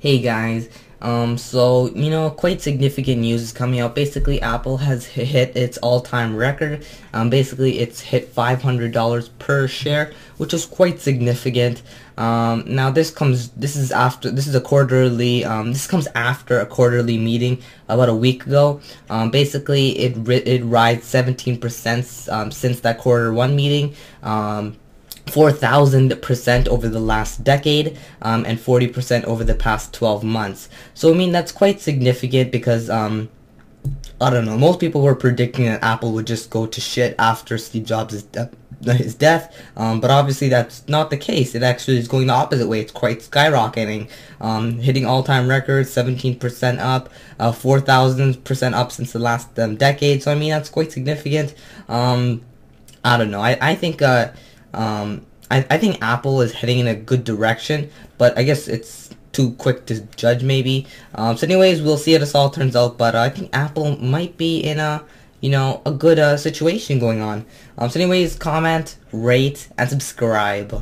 Hey guys, um, so, you know, quite significant news is coming out. Basically, Apple has hit its all-time record. Um, basically, it's hit $500 per share, which is quite significant. Um, now this comes, this is after, this is a quarterly, um, this comes after a quarterly meeting about a week ago. Um, basically, it, it rides 17% um, since that quarter one meeting. Um, 4,000% over the last decade um, and 40% over the past 12 months. So, I mean, that's quite significant because, um, I don't know, most people were predicting that Apple would just go to shit after Steve Jobs' de his death, um, but obviously that's not the case. It actually is going the opposite way. It's quite skyrocketing, um, hitting all-time records, 17% up, uh, 4,000% up since the last um, decade. So, I mean, that's quite significant. Um, I don't know. I, I think, uh, um, I, I think Apple is heading in a good direction, but I guess it's too quick to judge maybe. Um, so anyways, we'll see how this all turns out, but uh, I think Apple might be in a, you know, a good uh, situation going on. Um, so anyways, comment, rate, and subscribe.